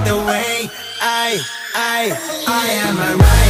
the way I, I, I am a